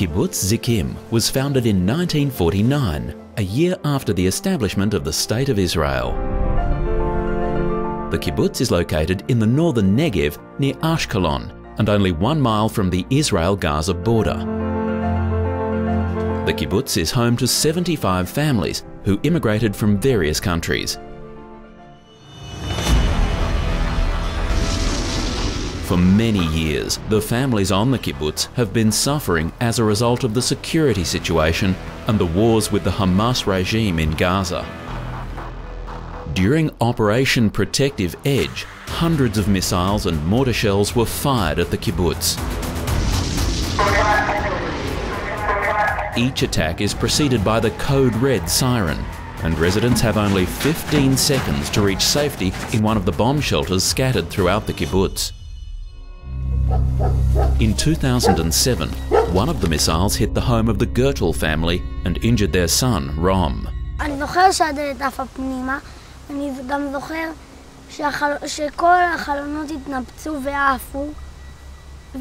Kibbutz Zikim was founded in 1949, a year after the establishment of the State of Israel. The kibbutz is located in the northern Negev near Ashkelon and only one mile from the Israel Gaza border. The kibbutz is home to 75 families who immigrated from various countries. For many years, the families on the kibbutz have been suffering as a result of the security situation and the wars with the Hamas regime in Gaza. During Operation Protective Edge, hundreds of missiles and mortar shells were fired at the kibbutz. Each attack is preceded by the code red siren, and residents have only 15 seconds to reach safety in one of the bomb shelters scattered throughout the kibbutz. In 2007, one of the missiles hit the home of the Gertel family and injured their son, Rom. אני זוכר שהדלת עפה פנימה, אני גם זוכר שהחל... שכל החלונות התנפצו ועפו,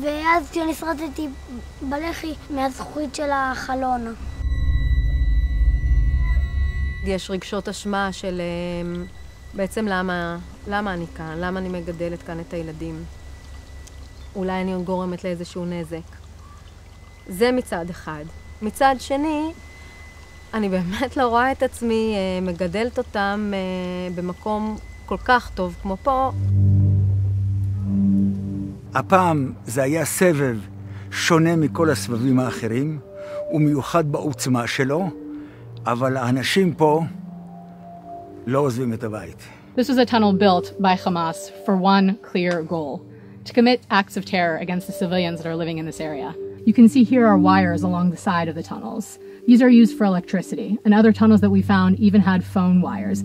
ואז כשנסרטתי בלחי מהזכוכית של החלון. יש רגשות אשמה של אמ, בעצם למה, למה אני כאן, למה אני מגדלת כאן את הילדים. אולי אני גורמת לאיזשהו נזק. זה מצד אחד. מצד שני, אני באמת לא רואה את עצמי אה, מגדלת אותם אה, במקום כל כך טוב כמו פה. הפעם זה היה סבב שונה מכל הסבבים האחרים, ומיוחד בעוצמה שלו, אבל האנשים פה לא עוזבים את הבית. This was a tunnel built by Hamas for one clear goal to commit acts of terror against the civilians that are living in this area. You can see here are wires along the side of the tunnels. These are used for electricity, and other tunnels that we found even had phone wires.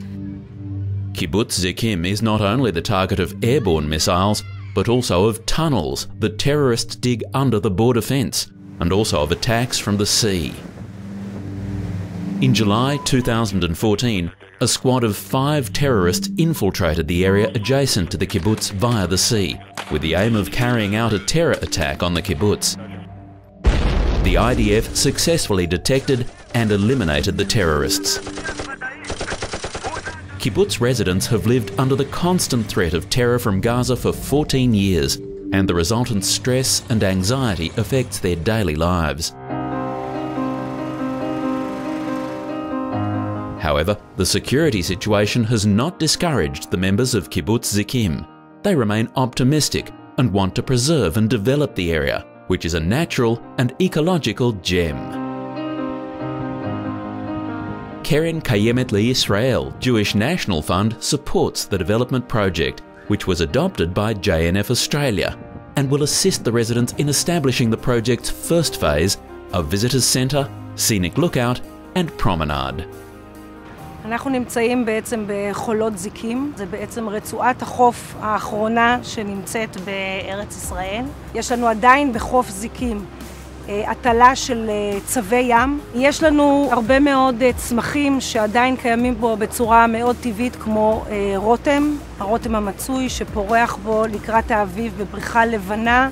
Kibbutz Zikim is not only the target of airborne missiles, but also of tunnels that terrorists dig under the border fence, and also of attacks from the sea. In July 2014, a squad of five terrorists infiltrated the area adjacent to the kibbutz via the sea, with the aim of carrying out a terror attack on the kibbutz. The IDF successfully detected and eliminated the terrorists. Kibbutz residents have lived under the constant threat of terror from Gaza for 14 years, and the resultant stress and anxiety affects their daily lives. However, the security situation has not discouraged the members of Kibbutz Zikim. They remain optimistic and want to preserve and develop the area, which is a natural and ecological gem. Keren Kayemet LeYisrael Jewish National Fund supports the development project, which was adopted by JNF Australia, and will assist the residents in establishing the project's first phase, a visitors centre, scenic lookout, and promenade. אנחנו נמצאים בעצם בחולות זיקים, זה בעצם רצועת החוף האחרונה שנמצאת בארץ ישראל. יש לנו עדיין בחוף זיקים הטלה של צבי ים. יש לנו הרבה מאוד צמחים שעדיין קיימים בו בצורה מאוד טבעית כמו רותם, הרותם המצוי שפורח בו לקראת האביב בבריכה לבנה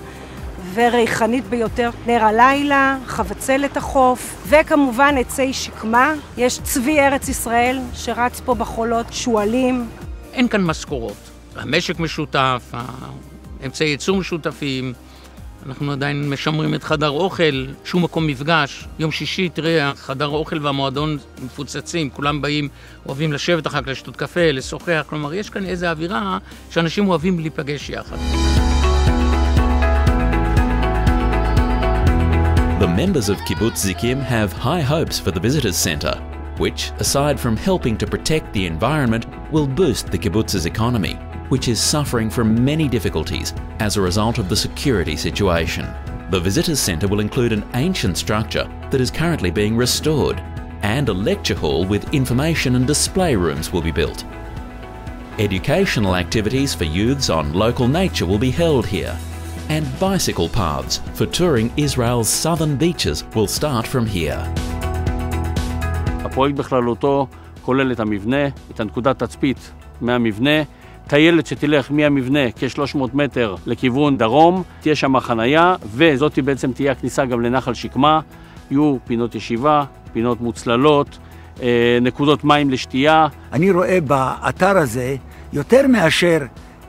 וריחנית ביותר, נר הלילה, חבצלת החוף, וכמובן עצי שקמה. יש צבי ארץ ישראל שרץ פה בחולות, שועלים. אין כאן משכורות. המשק משותף, אמצעי ייצור משותפים. אנחנו עדיין משמרים את חדר אוכל, שום מקום מפגש. יום שישי, תראה, חדר האוכל והמועדון מפוצצים, כולם באים, אוהבים לשבת אחר כך, לשתות קפה, לשוחח. כלומר, יש כאן איזו אווירה שאנשים אוהבים להיפגש יחד. The members of Kibbutz Zikim have high hopes for the visitors centre, which, aside from helping to protect the environment, will boost the kibbutz's economy, which is suffering from many difficulties as a result of the security situation. The visitors centre will include an ancient structure that is currently being restored, and a lecture hall with information and display rooms will be built. Educational activities for youths on local nature will be held here, and bicycle paths for touring Israel's southern beaches will start from here. הפרויקט בכללותו כולל את המבנה, את הנקודת תצפית מהמבנה, טיילת שתלך מהמבנה כ-300 מטר לכיוון דרום, תהיה שם חנייה, וזאת בעצם תהיה הכניסה גם לנחל שקמה. יהיו פינות ישיבה, פינות מוצללות, אה, נקודות מים לשתייה. אני רואה באתר הזה יותר מאשר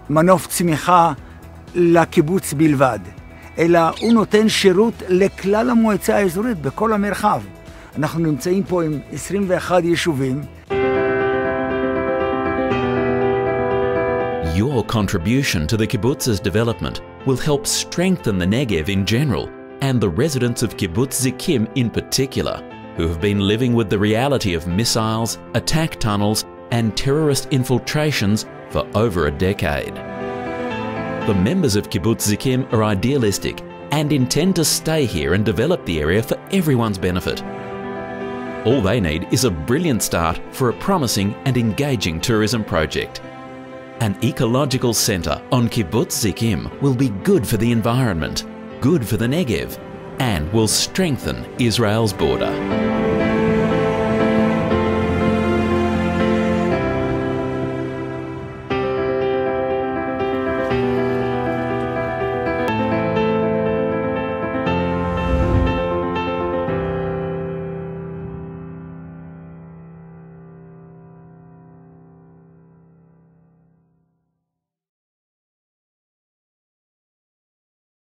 מנוף צמיחה לקיבוץ בלבד, אלא הוא נותן שירות לכלל המועצה האזורית בכל המרחב. אנחנו נמצאים פה עם 21 יישובים. Your contribution to the kibbutz's development will help strengthen the Negev in general and the residents of Kibbutz Zikim in particular, who have been living with the reality of missiles, attack tunnels, and terrorist infiltrations for over a decade. The members of Kibbutz Zikim are idealistic and intend to stay here and develop the area for everyone's benefit. All they need is a brilliant start for a promising and engaging tourism project. An ecological centre on Kibbutz Zikim will be good for the environment, good for the Negev, and will strengthen Israel's border.